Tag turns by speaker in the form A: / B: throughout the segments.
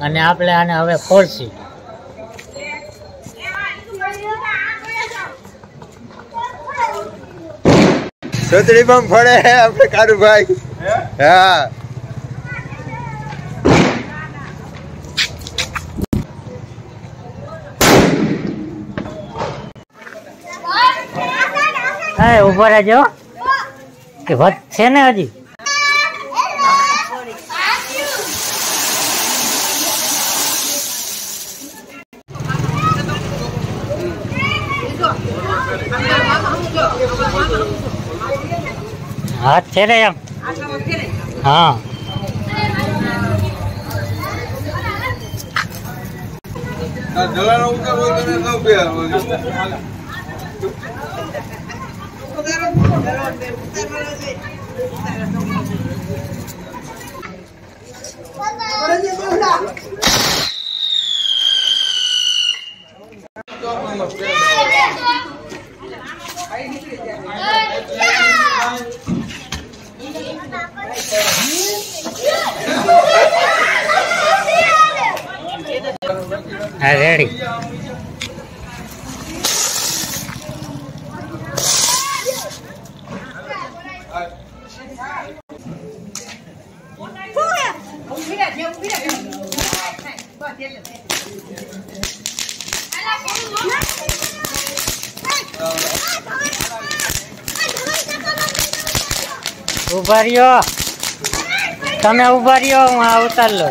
A: અને આપણે આને હવે ખોલશી.
B: છોતરી પણ ફળે આપણે કારુભાઈ. હા?
A: હા. ઊભો રહેજો. કે વધ છે ને હજી? હાથ છે ને એમ હા હા રેડી ઊભા રહ્યો. તમે ઊભા રહ્યો હું આવતા ઉતાર લો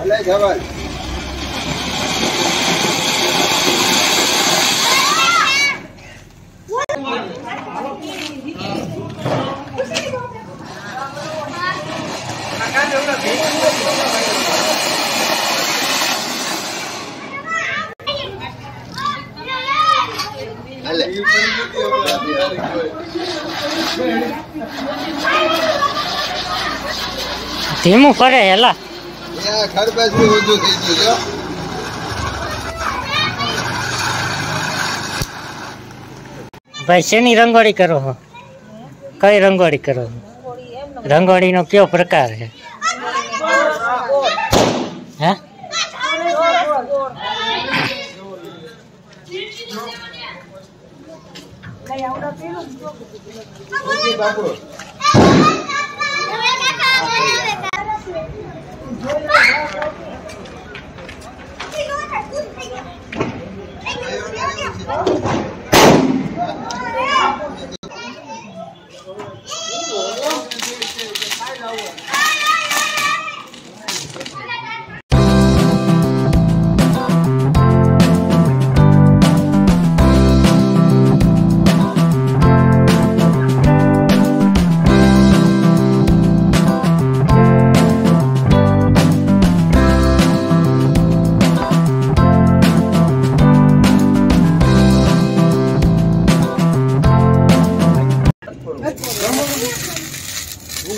B: અલે જવાલ
A: ધીમું ફરે હેલા.
B: યા ખડબસ થઈ ગયું જો
A: ભાઈ શેની રંગોળી કરો કઈ રંગોળી કરો રંગોળીનો કયો પ્રકાર છે? Kaya udah film tuh. Oke, bagus.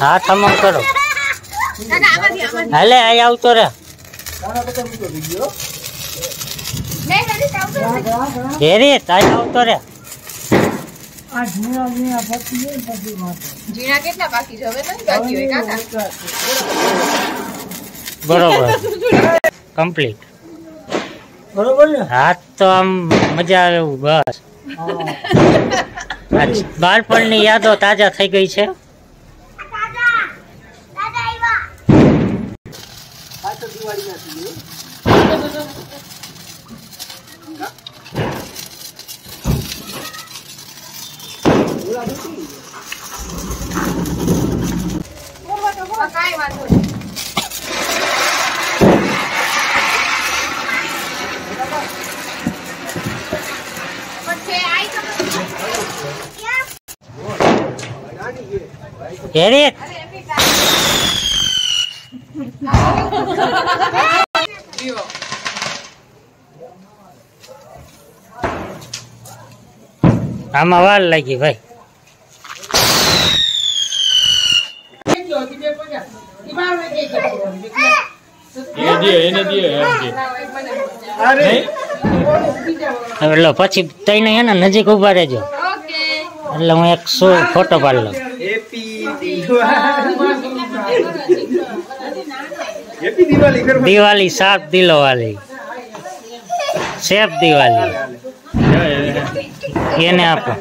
A: હા થમમ કરો. હાલે અહીં આવતો રે. ઘેરી તાઈ આવતો રે.
C: જીણા કેટલા બાકી છે? હવે નથી બાકી હોય કાકા.
A: બરોબર. કમ્પ્લીટ.
D: બરોબર
A: હાથ તો આમ મજા આવે એવું બસ. આજ બાળપણની યાદો તાજા થઈ ગઈ છે.
C: કાંઈ વાંધો નહીં પછી આઈ તમે
A: હેરી આમાં વાર લાગી ભાઈ.
D: એને દે એને દે એમ કે
A: હવે લો પછી તઈને હે ને નજીક ઊભા રહેજો. એટલે હું એક સો ફોટો પાડ લઉં. દિવાળી સાફ દિલો વાળી સેફ દિવાળી એને આપો.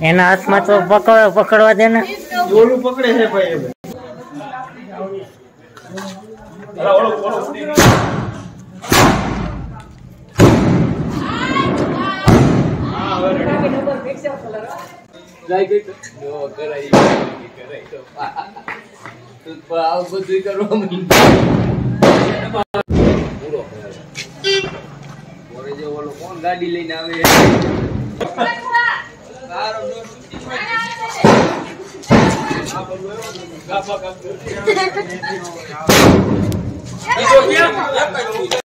A: એના હાથમાં તો પકડ પકડવા દે ને.
D: ઓલું પકડે છે ભાઈ હવે અલા, ઓલો ઓલો ઉડી ગયો. હા, હવે. ready.
E: ગાડી લઈને આવે?